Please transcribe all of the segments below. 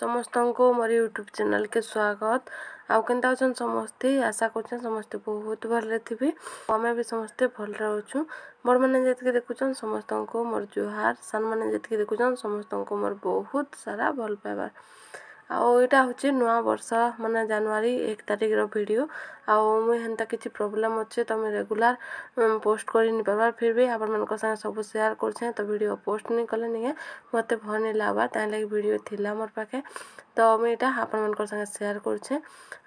समस्त म चैनल के स्वागत आउँदा हुन्छ समस्ते आशा गर्छन् समस्त बहुत भलले थिएँ अमेबी समस्तै भन्दु मिखुछन् समस्त म जुहार सान मक देखुछन समस्त मोर बहुत सारा भएर आउटा नयाँ वर्ष मुवरी एक तारिख र ଆଉ ମୁଇଁ ହେନ୍ତା କିଛି ପ୍ରୋବ୍ଲେମ୍ ଅଛେ ତମେ ରେଗୁଲାର୍ ପୋଷ୍ଟ କରିନି ପାର୍ବାର୍ ଫିର୍ ବି ଆପଣମାନଙ୍କ ସାଙ୍ଗେ ସବୁ ସେୟାର୍ କରୁଛେଁ ତ ଭିଡ଼ିଓ ପୋଷ୍ଟ ନି କଲେ ନିକେ ମୋତେ ଭଲ୍ ନାଇଁ ଲାଗ୍ବାର୍ ତାହିଁ ଲାଗି ଭିଡ଼ିଓ ଥିଲା ମୋର୍ ପାଖେ ତ ମୁଇଁ ଏଇଟା ଆପଣମାନଙ୍କର ସାଙ୍ଗେ ସେୟାର୍ କରୁଛେଁ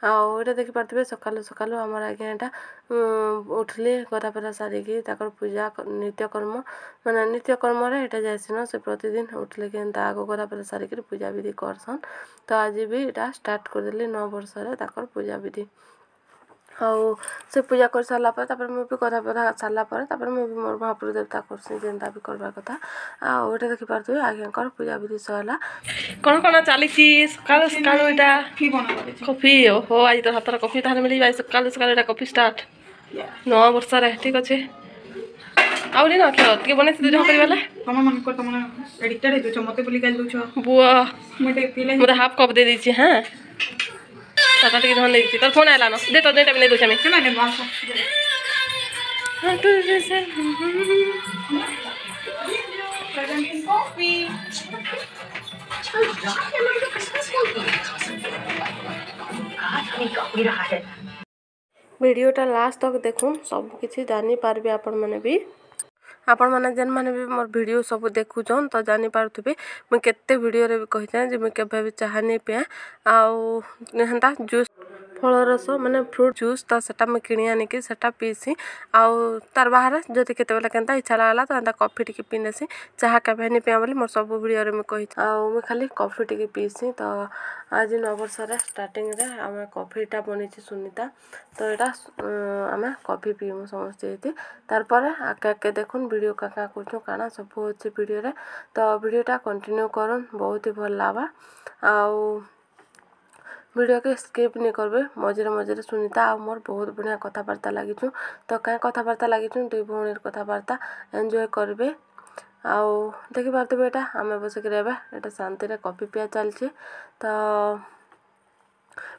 ଆଉ ଏଇଟା ଦେଖିପାରୁଥିବେ ସକାଳୁ ସକାଳୁ ଆମର ଆଜ୍ଞା ଏଇଟା ଉଠିଲେ ଗଦାପଦା ସାରିକି ତାଙ୍କର ପୂଜା ନିତ୍ୟକର୍ମ ମାନେ ନିତ୍ୟକର୍ମରେ ଏଇଟା ଯାଇସିନ ସେ ପ୍ରତିଦିନ ଉଠିଲେ ଏନ୍ତା ଆଗ ଗଦାପଦା ସାରିକିରି ପୂଜା ବିଧି କରସନ୍ ତ ଆଜି ବି ଏଇଟା ଷ୍ଟାର୍ଟ କରିଦେଲି ନଅ ବର୍ଷରେ ତାଙ୍କର ପୂଜା ବିଧି ଆଉ ସେ ପୂଜା କରିସାରିଲା ପରେ ତା'ପରେ ମୁଁ ବି କଥା ବଥା ସାରିଲା ପରେ ତା'ପରେ ମୁଁ ବି ମୋର ମହାପ୍ରଭୁ ଦେବତା କରୁଛି ଯେନ୍ତା ବି କରିବା କଥା ଆଉ ଏଇଟା ଦେଖିପାରୁଥିବେ ଆଜ୍ଞାଙ୍କର ପୂଜା ବିଧି ସରିଲା କ'ଣ କ'ଣ ଚାଲିଛି ସକାଳୁ ସକାଳୁ ଏଇଟା କଫି ଓହୋ ଆଜି ତ ହାତର କଫି ତାହେଲେ ମିଳିଯିବ ଆଜି ସକାଳୁ ସକାଳୁ ଏଇଟା କଫି ଷ୍ଟାର୍ଟ ନୂଆ ବର୍ଷରେ ଠିକ୍ ଅଛି ଆଉ ନି ନଖିଅ ଟିକେ ବନେଇସି ଦୁଇଜଣ କରିବା ହେଲେ ମୋତେ ବୁଲି ଗାଳି ବୁଅ ମୁଁ ହାଫ୍ କପ୍ ଦେଇଦେଇଛି ହଁ টাকা থেকে ধন দিচ্ছি তোর ফোন এলানো দে তোর দিনটা আমি নেই আমি ভিডিওটা লাস্ট তক দেখুন সবকিছু জানি পারবে আপনার মানে বি ଆପଣମାନେ ଯେନ୍ମାନେ ବି ମୋର ଭିଡ଼ିଓ ସବୁ ଦେଖୁଛନ୍ ତ ଜାଣିପାରୁଥିବେ ମୁଇଁ କେତେ ଭିଡ଼ିଓରେ ବି କହିଛେଁ ଯେ ମୁଇଁ କେବେ ବି ଚାହା ନେଇ ପିଏ ଆଉ ହେନ୍ତା ଜୁସ୍ ଫଳର ରସ ମାନେ ଫ୍ରୁଟ୍ ଜୁସ୍ ତ ସେଟା ମୁଇଁ କିଣି ଆନିକି ସେଟା ପିଇସି ଆଉ ତାର୍ ବାହାରେ ଯଦି କେତେବେଲେ କେନ୍ତା ଇଚ୍ଛା ଲାଗ୍ଲା ତ ଏନ୍ତା କଫି ଟିକେ ପିଇ ନେସି ଚାହା କେଭେ ନି ପିଆ ବୋଲି ମୋର ସବୁ ଭିଡ଼ିଓରେ ମୁଇଁ କହିଛି ଆଉ ମୁଇଁ ଖାଲି କଫି ଟିକେ ପିଇସି ତ ଆଜି ନବବର୍ଷରେ ଷ୍ଟାର୍ଟିଂରେ ଆମେ କଫିଟା ବନେଇଛି ସୁନିତା ତ ଏଇଟା ଆମେ କଫି ପିଇମୁ ସମସ୍ତେ ଏଇଠି ତାର୍ପରେ ଆଗେ ଆଗେ ଦେଖୁନ୍ ଭିଡ଼ିଓ କାକା କରୁଛୁ କାଣା ସବୁ ଅଛି ଭିଡ଼ିଓରେ ତ ଭିଡ଼ିଓଟା କଣ୍ଟିନ୍ୟୁ କରୁନ୍ ବହୁତ ହି ଭଲ ଲାଗ୍ବା ଆଉ ভিডিও কে স্কিপ নে করবে মজার মজার সুনিতা আর মোর বহুত বনা কথা বার্তা লাগিছো তো কা কথা বার্তা লাগিছো দুই ভনির কথা বার্তা এনজয় করবে আ দেখিবাত বেটা আমি বসে গরেবা এটা শান্তিতে কফি পিয়া চালছে তো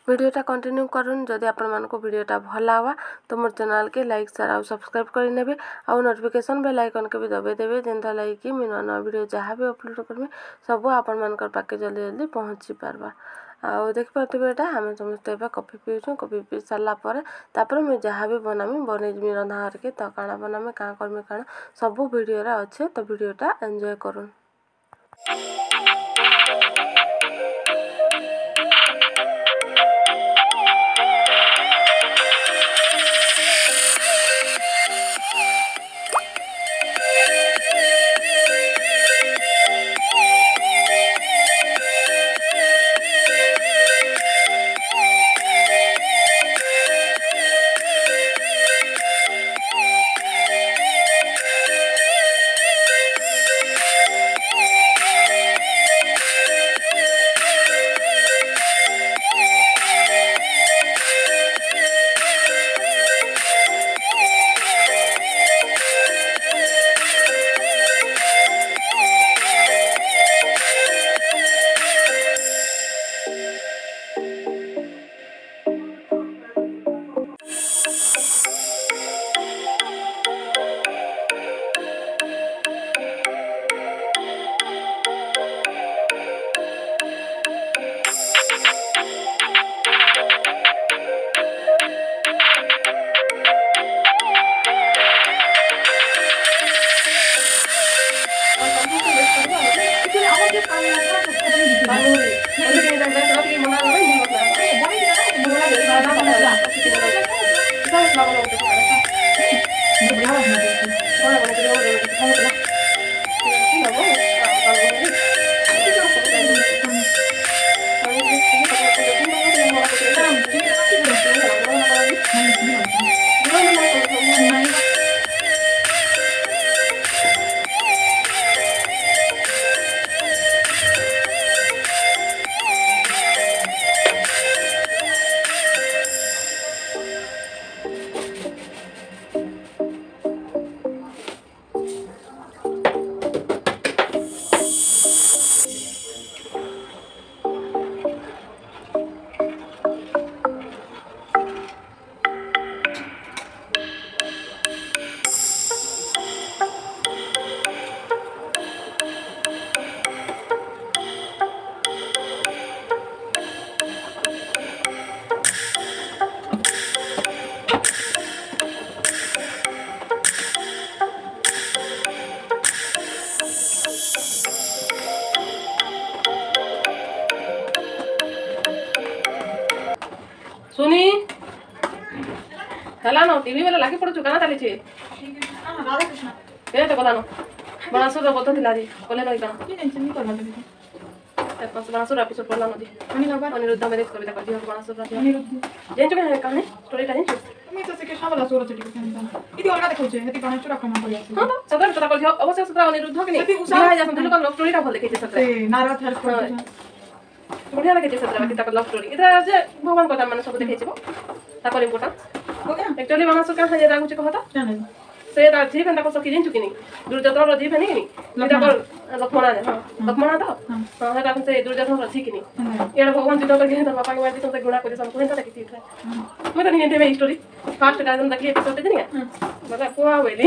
ভিডিওটা কন্টিনিউ করুন যদি আপন মানক ভিডিওটা ভাল আবা তো মোর চ্যানেল কে লাইক শেয়ার আর সাবস্ক্রাইব করে নেবে আর নোটিফিকেশন বেল আইকন কেও দবে দেবে যেন লাগি কি মিনা নতুন ভিডিও যাহা বি আপলোড করবে সব আপন মানক পাকে জলদি জলদি পহচি পারবা ଆଉ ଦେଖିପାରୁଥିବେ ଏଇଟା ଆମେ ସମସ୍ତେ ଏବେ କଫି ପିଉଛୁ କଫି ପି ସାରିଲା ପରେ ତାପରେ ମୁଁ ଯାହା ବି ବନାମି ବନେଇମି ରନ୍ଧା ହରିକି ତ କାଣା ବନାମି କାଁ କରମି କାଣା ସବୁ ଭିଡ଼ିଓରେ ଅଛେ ତ ଭିଡ଼ିଓଟା ଏନ୍ଜୟ କରୁନ୍ సుని ఎలాను టీవీ వల్ల లాగి పడుచు కన్నా తల్లిచి ఏ కొలాను మనసు గొప్పతుంది అది కొలేను ఇక మనసు ఎపిసోడ్ కొలాను అది అనిరుద్ధ మీద కవిత కవి మనసు జయించు కానీ స్టోరీটা జయించు অবশ্যই অনিরুদ্ধ কিনে স্টোরিটা ভাল দেখেছে ବଢ଼ିଆ ଲାଗେ ସେଥିରେ ବାକି ତାଙ୍କ ଲଭ୍ ଷ୍ଟୋରି ଏଇଟା ଯେ ଭଗବାନ କଥା ମାନେ ସବୁ ଦେଖେଇଯିବ ତାଙ୍କର ଇମ୍ପୋର୍ଟାନ୍ସ ଆକ୍ଚୁଆଲି ମାମା ସୁ କାଁ ହେଇ ଲାଗୁଛି କହ ତ ସେ ତା ଝିଅ କେନ୍ତା କସ କି ଜାଣିଛୁ କି ନି ଦୁର୍ଯ୍ୟୋଧନର ଝିଅ ହେନି କି ନି ତାଙ୍କର ଲକ୍ଷ୍ମଣା ହଁ ଲକ୍ଷ୍ମଣା ତ ହଁ ହେଟା ସେ ଦୁର୍ଯ୍ୟୋଧନର ଝିଅ କି ନି ଏଇଟା ଭଗବାନ ଚିତ କରି ତା ବାପା ମାଆ ଚିତ ଗୁଣା କରି ସବୁ ହେନ୍ତା ଲାଗି ଚିତ୍ର ମୁଁ ତ ନିଜ ଷ୍ଟୋରି ଫାର୍ଷ୍ଟ ଗାର୍ଡେନ୍ ଦେଖି ଏପିସୋଡ୍ ଦେଖିନି ବୋଲେ ପୁଆ ବୋଇଲି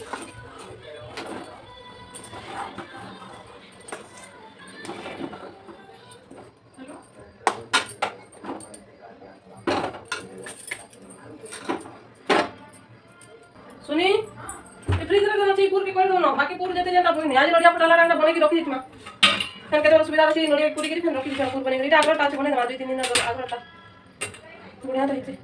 सुनी ये फ्रिज रख देना चाहिए पूर के कर दो ना बाकी पूर जते जता बनी आज नडिया पटाला रंगा बने के रखी दिछमा फेन केते सुविधा अछि नडिया पूरी के फेन रखी दिछमा पूर बने के इटा आगरा टाच बने दमा दो तीन दिन आगरा टाच बढ़िया रहिते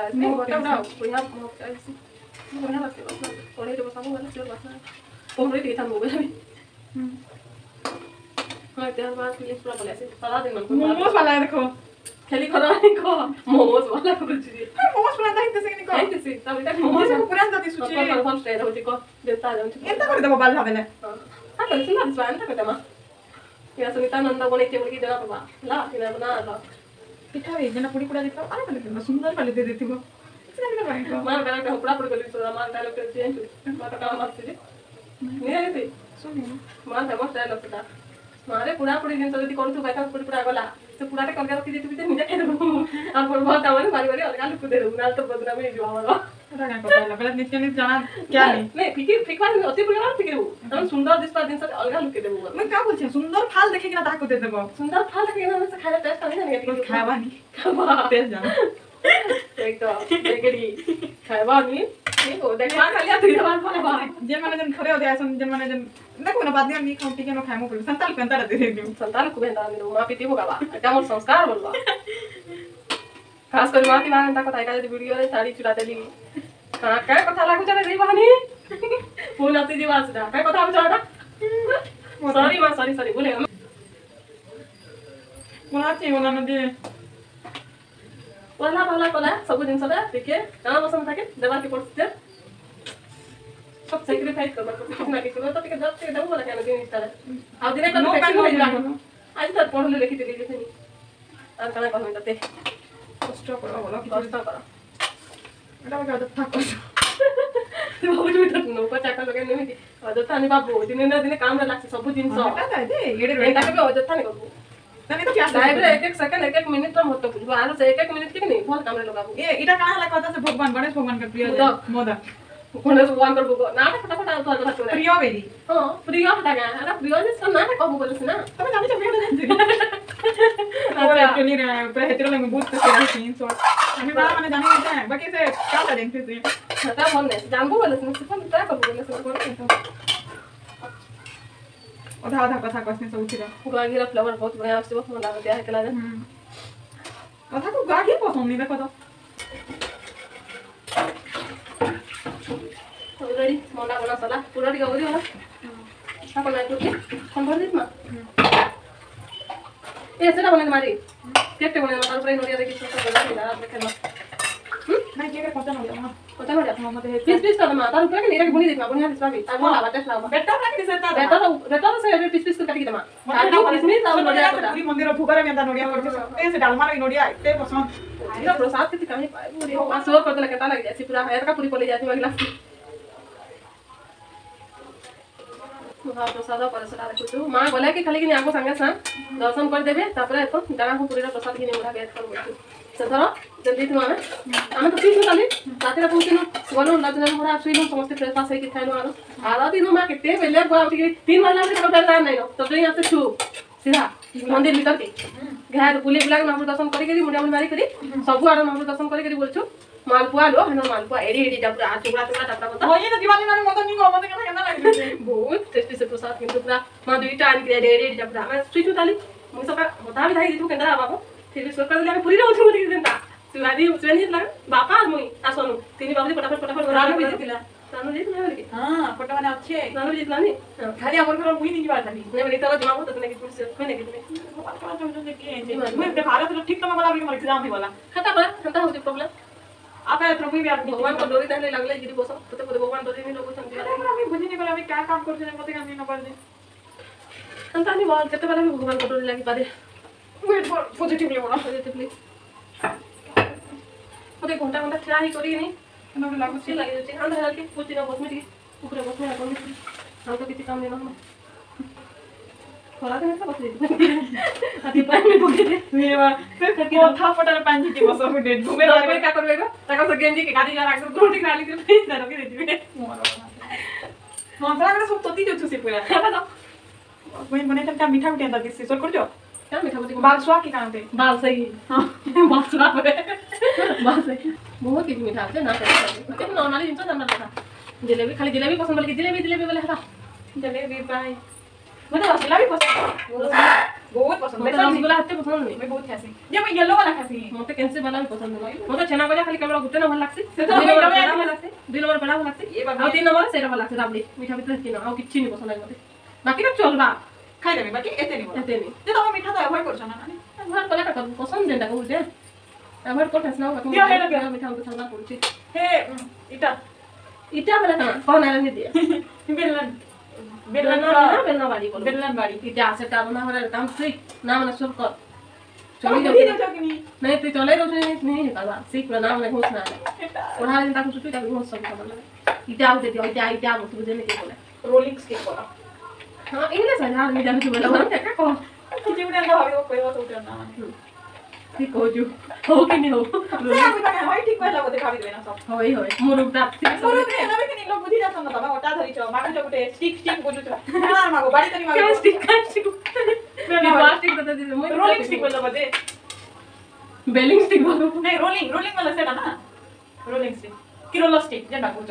otra vez. Porque una cuñada como que ahí sí. Bueno, la que vas a poner, vas a mover, la vas a poner y tan mover a mí. Momos বানাই দেখো খেলি করা দেখো মোমোজ বানা করছি আর মোমোজ বানা দাইতে সে নিকো আইতেছি তবে তা মোমোজ পুরান দাতি সুচি কল কল স্ট্রেট হচ্ছে কো দেতা যাচ্ছে এটা করে দেবো বাল্লা বেলা হ্যাঁ করছি না জানতে কথা মা ইয়া সুনিতা নন্দা বলে কে বলে দেনা বাবা লা কিনা বানা লা ¿Qué tal? ¿Qué tal? ¿Qué tal? ¿Qué tal? ¿Qué tal? ¿Qué tal? ¿Qué tal? ¿Qué tal? ¿Qué tal? ¿Qué tal? ¿Qué tal? tal? ¿Qué tal? ¿Qué tal? ¿Qué tal? ¿Qué tal? ¿Qué tal? ¿Qué tal? ¿Qué tal? ¿Qué que ¿Qué de ¿Qué tal? ¿Qué tal? ¿Qué tal? ¿Qué tal? ¿Qué tal? ¿Qué tal? tal? ¿Qué tal? ¿Qué tal? ¿Qué tal? tal? ¿Qué tal? ¿Qué tal? ¿Qué tal? ¿Qué tal? ¿Qué ¿Qué সুন্দর দিশবা জিনিস অলগা লুকে দেবো মানে কা বলছি সুন্দর ফাল দেখে কিনা তাহাকে দিয়ে দেবো সুন্দর ফাল দেখে কিনা খাইলে টেস্ট হবে না খাইবানি খাবা টেস্ট জানো তো দেখি খাইবানি संताल संताल संताल संस्कार बोलवा खास करी माथि माने ताको ताइका जति भिडियो रे साडी चुरा देली का का कथा लागु जरे देई बहानी हो नति जीवा सुदा का कथा हम जरा सॉरी मा सॉरी सॉरी बोले मुनाची होना नदी ওলা ভালা কলা সব জিনিসটা দেখে নানা পছন্দ থাকে দেবাকে পড়ছে সব স্যাক্রিফাইস করবার কিছু না কিছু তো থেকে দশ থেকে দেবো বলে কেন জিনিসটা আর দিনে তো আজ তো পড়লে লিখে দিলি যেতে আর কানা কথা তাতে কষ্ট করা বলা কষ্ট করা এটা আমাকে অযথা কষ্ট ভাবুছি তো एक एक मिनट महत्व बुझबो आरो से एक एक मिनट के भगवान गणेश भगवान प्रिय मोदक गणेश भगवान कर बुको ना फटाफट आ तोर कथा प्रिय बेली हां प्रिय हटा गया अरे प्रिय जे सुन ना कहबो बोलिस ना तमे जानि छबे ना जानि ना तो एक्चुअली रे पे हेतरो लंग बुत से रे सीन सो हमें बार माने जाने होता है बाकी से क्या था देखते से पता मन ने जानबो बोलिस ना सिर्फ तय कहबो बोलिस ना करो आधा आधा कथा कसने सब उठिरा गागी रा फ्लेवर बहुत बढ़िया आछे बहुत मन लागत है केला रे कथा को गागी पसंद नहीं देखो तो ये सेटा बनाने मारी टेक्टे बनाने मारो पर नोरिया देखि सो बोल दिला देखे ना हम मैं के पता नहीं पता नहीं पीस पीस कर मा तार ऊपर के नीरा के बुनी देख मा बुनिया दिसवा भी तार बोला बटर लाओ बटर रख दे सेटा बटर रख दे सेटा बटर रख दे पीस पीस कर के दे मा हां पीस पीस आवे बढ़िया पूरी मंदिर भुगरा में ता नोरिया पर से ए से डालमा रे नोरिया इते पसंद प्रसाद के कमी पाए पूरी ପ୍ରସାଦ ପରସରା ଦେଖୁଛୁ ମା ଗଲେ କି ଖାଲି କିନି ଆଗ ସାଙ୍ଗେ ସାଙ୍ଗ ଦର୍ଶନ କରିଦେବେ ତାପରେ ଏଥର ଜାଣାକୁ ପୁରୀର ପ୍ରସାଦ କିନି ମୁଢ଼ା ବେଟ୍ କରି ବସିଛୁ ସେଥର ଦେଇଥିଲୁ ଆମେ ଆମେ ତ ପିଇଛୁ କାଲି ରାତିରେ ପହଞ୍ଚିନୁ ଗଲୁ ଲଜରେ ମୁଢ଼ା ଶୋଇଲୁ ସମସ୍ତେ ଫ୍ରେସ୍ ଫାସ୍ ହେଇକି ଖାଇଲୁ ଆଣୁ ଆର ଦିନ ମା କେତେ ବେଲେ ଟିକେ ତିନି ବାଜିଲା ବେଲେ ଖାଇବା ନାଇଁ ତ ଯାଇ ଆସିଛୁ ସିଧା ମନ୍ଦିର ଭିତରକେ ଘାଟ ବୁଲି ବୁଲାକି ମହାପୁର ଦର୍ଶନ କରିକି ମୁଣ୍ଡାମୁଣ୍ଡି ମାରିକି ସବୁ ଆଡ଼େ ମହାପୁର ଦର୍ଶନ କରିକି ବୋଲୁଛୁ ମାଲପୁଆ ଲୋ ହେନ ମାଲପୁଆ ଏରି ଏଡ଼ି ପୁରା ଚୁଗୁଡ଼ା ଚୁଗୁଡ଼ା ଟାପଡ଼ା ବହୁତ ଟେଷ୍ଟି ସେ ପ୍ରସାଦ କିନ୍ତୁ ପୁରା ମା ଦୁଇଟା ଆଣି କରି ଏରି ଏରି ପୁରା ଆମେ ଶୁଇଛୁ ତାଲି ମୁଁ ସକା ମତା ବି ଧାଇ ଦେଇଛୁ କେନ୍ତା ବାବୁ ଫିର ବି ସକା ଆମେ ପୁରୀ ରହୁଛୁ ବୋଲି କେନ୍ତା ସୁଆଦି ସୁଆନି ହେଲା ବାପା ମୁଇଁ ଆସନୁ ତିନି ବାବୁ ଫଟାଫଟ ଫଟାଫଟ ଘର ଆଣି ଦେଇଥିଲା ତନୁଜିତ ନାମରେ ହଁ ଫଟୋ ମାନେ ଅଛି ନାନି ଖାଲି ଆମର ଘର ମୁଇଁ ନେଇଯିବା ଖାଲି ନାଇଁ ତୋର ଜମା ହତ ନାଇଁ କି ପୁରୁଷ କନେ ଭାରତର ଠିକ ତମ ଗଲା ବୋଲି ମୋର ଏକ୍ସାମ ହେଇଗଲା ଖାତା ପରା ଖାତା ହଉଛି ପ୍ରୋବ୍ଲେମ আপে প্রভু বি আপনি ভগবান কো ডোরি তাহলে লাগলে যদি বসো কত কত ভগবান ডোরি নি লগো শান্তি আমি বুঝি নি পারে আমি কা কাম করছি মতে আমি না পারি শান্ত আমি বল কত বেলা আমি ভগবান কো ডোরি লাগি পারে ওয়েট ফর ঘন্টা ঘন্টা থ্রাই করি నాకు లాగుచ్చి లాగి వచ్చి అందరూ హెల్కి పూచిన బొస్మిటి উপরে বসে এখন হালকা কিছু কাম নিলাম খরা দেখা বসে আতি পানি বগে দে মেবা কি কথা ফটার পানি দি বসো কে ডেট ঘুমে রাখ কা করবে গো তাকে সে গেঞ্জি কে গাড়ি যা রাখ রুটি না লিখে পেজ না মিঠা মিঠা দা কি সে করছো क्या मीठा बोलते बालसुआ के काम पे बाल सही हां बालसुआ पे बाल सही बहुत ही मीठा है ना करते तो नॉर्मली इंसान नंबर था जलेबी खाली जलेबी पसंद बोले जलेबी जलेबी बोले था जलेबी बाय मुझे रसगुल्ला भी पसंद बहुत पसंद मुझे रसगुल्ला हत्ते पसंद नहीं मैं बहुत खासी जे मैं येलो वाला खासी मुझे कैंसे वाला भी पसंद नहीं मुझे छेना वाला खाली केवल गुते न भल लागसी से तो मेरा वाला लागसी दुई नंबर वाला लागसी ए बाबा तीन नंबर सेरा वाला लागसी राबड़ी मीठा भीतर तो किनो और किछ नहीं पसंद है मुझे बाकी ना तो चलबा খাই দেবি বাকি এতে নিব এতে নি যে তুমি মিঠা তো অ্যাভয়েড করছ না মানে অ্যাভয়েড করলে কত পছন্দ যেটা কো যে অ্যাভয়েড করতেছ না বাকি দিয়া হেলা দিয়া মিঠা কথা না পড়ছি হে এটা এটা বলে না কোন আর নি দিয়া বেলন বেলন না বেলন বাড়ি বলো বেলন বাড়ি এটা আছে কারণ না হলে দাম ঠিক না মানে সব কর চলি যাও नहीं तू चले गो नहीं नहीं करवा सीख में नाम नहीं घोषणा है और हाल इन तक छुट्टी का घोषणा करवा इटा आउ दे दियो इटा इटा आउ तू देने के இல்லை சார் நான் மீதாக ঠিক কହୁଛୁ ହଉ କି ନି ହଉ ଠିକ କହିଲା ବୋଧେ ଭାବିଦେବେ ନା ସବୁ ହଇ ହଇ ମୁରୁଗଟା ମୁରୁଗରେ ନବେ କି ନି ଲୋ ବୁଝି ଯାଉଛ ନା ତମେ ଅଟା ଧରିଛ ମାଗୁଛ ଗୋଟେ ଷ୍ଟିକ୍ ଷ୍ଟିକ୍ ବୁଝୁଛ ନା ମାଗୁ ବାଡ଼ି स्टिक ମାଗୁ ଷ୍ଟିକ୍ ଷ୍ଟିକ୍ ପ୍ଲାଷ୍ଟିକ୍ କଥା ଦିଦି ମୁଁ स्टिक ଷ୍ଟିକ୍ ବୋଲ ବୋଧେ ବେଲିଂ ଷ୍ଟିକ୍ ବୋଲ ନାଇଁ ରୋଲିଂ ରୋଲିଂ ବୋଲ ସେଟା ନା ରୋଲିଂ ଷ୍ଟିକ୍ କି ରୋଲ ଷ୍ଟିକ୍ ଯେନ୍ତା କହୁଛ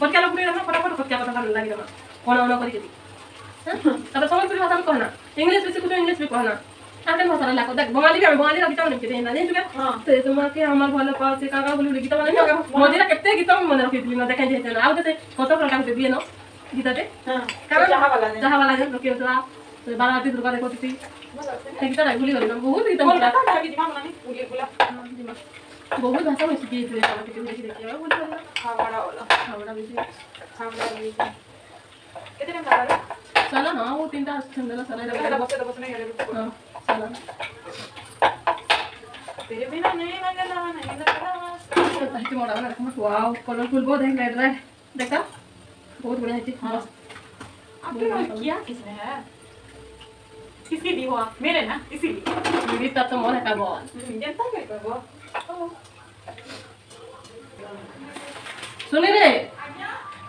পরীক্ষা লোক পুড়িয়ে ফটাফট পরীক্ষা কথা ভালো লাগি দেবা কোন অন করি যদি তারপর সম্বলপুরী ভাষা আমি কহ না ইংলিশ বেশি কুটু ইংলিশ বি কহ না আমি ভাষা লাগো দেখ বঙালি আমি বঙালি গীত মনে কেটে না জানিছো তো তোমাকে আমার ভালো পাও সে কাকা বলি গীত মানে মজিরা কেতে গীত মনে রাখিছিলি না দেখাই যেতে না আউ তে কত প্রকার বারাতি দুর্গা দেখতেছি টেকিটা ডাগুলি গলি বহুত ই তোমরা ডাগি দিমা মানে পুলি গুলা দিমা বহুত ভাষা হইছে কি দিলে তোমরা টিকে দেখি দেখি আবার বলতে পারো খাওয়াড়া হলো খাওয়াড়া বেশি খাওয়াড়া বেশি কেতে টাইম লাগালো চলো না ও তিনটা আসছে না চলো এটা বসে বসে না গেলে চলো तेरे बिना नहीं लगना नहीं लगना तो मोड़ा वाला रखना वाओ कलरफुल बहुत है रेड रेड देखा बहुत बढ़िया है हाँ आपके क्या किसने है किसी भी हुआ मेरे ना इसीलिए मेरी तो तुम होने का बोल जनता के को सुनि रे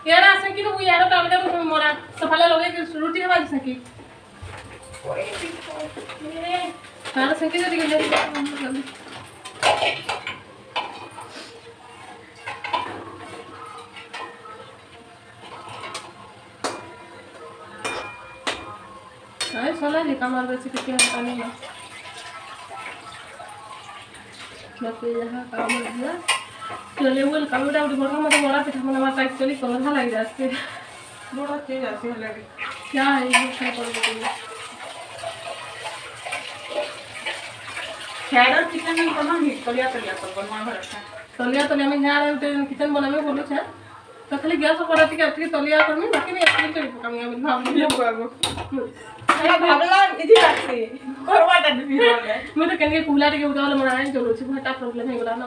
केरा से कि तू यार काम कर तुम मोरा सफल लोगे कि रोटी खा सके कोई भी तो मेरे कल से कि तो दिखले Dale, cámara, si que quieres camino. ಮತ್ತೆ ಕಾಮಲ್ಲ ಕೆಲವು ಕಾಮಡ ಅವ್ರಿ ಮೊರ ಮತ್ತೆ ಮೊಳ ಪಿಠ ಮನ ಮಾತ್ರ ಆಕ್ಚುಲಿ ಕಲರ್ ಹಾಲ ಆಗಿದೆ ಅಷ್ಟೇ ನೋಡ ಚೇಂಜ್ ಆಸಿ ಹಾಲಾಗಿ ಯಾ ಇದು ಮಾಡ್ಕೊಂಡಿದ್ದೀನಿ ಹ್ಯಾಡರ್ ಚಿಕನ್ ಅಂತ ನಾನು ಹಿಟ್ ಕಲಿಯಾ ಕಲಿಯಾ ತಗೊಂಡು ಮಾಡ್ಬಾರ ಕಲಿಯಾ ತಲೆ ಮೇಲೆ ಹ್ಯಾಡ ಕಿಚನ್ ಬಲವೇ ಕೊಡ್ಲು ಚೆನ್ನಾಗಿ ତଥାପି ଗ୍ୟାସ ଉପରେ ଟିକେ ଟିକେ ତଲିଆ କରିବି ବାକି ନେଇ ଏତିକି ଚଳି ପକାମି ବୋଲି ଭାବୁଛି ମୁଁ ତ କେନ୍ କୁହିଲା ଟିକେ ଉଦାହରଣ ମୋର ଆଣି ଚଲଉଛି ଭଟା ପ୍ରୋବ୍ଲେମ୍ ହେଇଗଲା ନା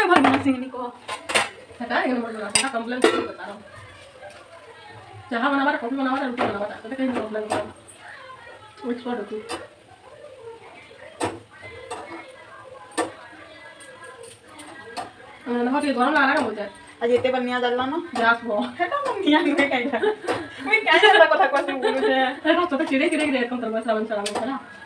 मैं भगवान सिंह को हटाएंगे ना भगवान सिंह कंप्लेंट तो बता रहा हूं चाह बना रहा कॉफी बना रहा रोटी बना रहा कहीं कंप्लेन कर विच फॉर रोटी ना ये गरम लाना मुझे आज इतने बनिया डालला ना ग्लास हो हेटा बनिया ने काय मैं काय ऐसा कथा कुछ बोलू छे हेटा तो चिडे चिडे रे कोण तर बसला बन चला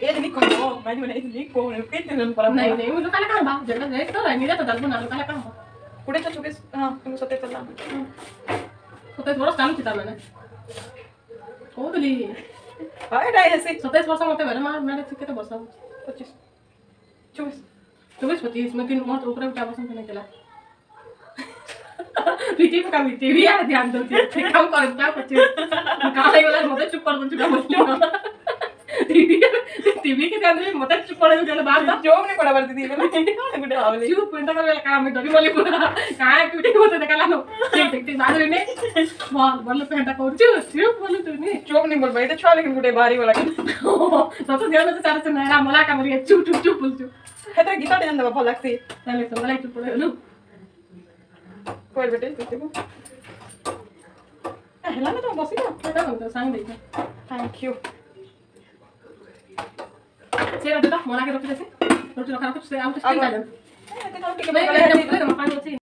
nilikoo ma ei tule ei liiku kõik need on parem ei ei muidu ka läheb mahtu ega ei tule mida ta tal kunagi läheb mahtu kuidas ta suges ahah nagu sa teed talle sa teed varsti anti talle kooli aega edasi sa teed varsti anti veel ma mäletan keda varsti anti otsis tšuvis tšuvis võti siis ma küll ma tulen praegu varsti anti neile प्रीति का मिट्टी भी है ध्यान दो काम कर क्या कुछ कहा नहीं बोला मुझे चुप कर दो चुका मुझे ଟିଭିକି ଚାନ୍ଦି ମୋତେ ଚୁପ୍ ପଳେଇ ଗୋଟେ ବାହାରିଲା ଚୋପରେ କଡ଼ା ବାରିଦି ଗୋଟେ ଭାବିଲି ଚୁପ୍ ପୁଣି ତାଙ୍କର ବେଲେ କାଣା ମୁଇଁ ଡରି ଗଲି ପୁରା କାଣା ଟୁଟି ମୋତେ ଦେଖାଲାନ ଠିକ୍ ଠିକ୍ ଠିକ୍ ବାହାରି ନେ ଭଲ ଭଲ ହେନ୍ତା କରୁଛୁ ଚୁପ୍ ବୋଲୁ ତୁ ନେ ଚୋପ୍ ନି ବୋଲବା ଏଇଟା ଛୁଆ ଲେକିନ୍ ଗୋଟେ ବାହାରି ଗଲା ତତେ ଦେହ ତତେ ଚାରି ସେ ନାରା ମଲା କାମ ରେ ଚୁପ୍ ଚୁପ୍ ଚୁପ୍ ବୋଲୁଛୁ ହେତେରେ ଗୀତଟେ ଜାଣି ଦେବା ଭଲ ଲାଗ୍ସି ତାହେଲେ ତୋ ଗଲା ଚୁପ୍ ପଳେଇଲୁ କୁଆଡ଼େ ବେଟେ ତୁ ଥିବୁ ହେଲା ନା ତମେ ବସିବା ସାଙ୍ଗ ଦେଇଥା thank you Saya rambut tak mau lagi rambut saya. Rambut nak rambut saya, rambut saya ada.